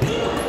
Good.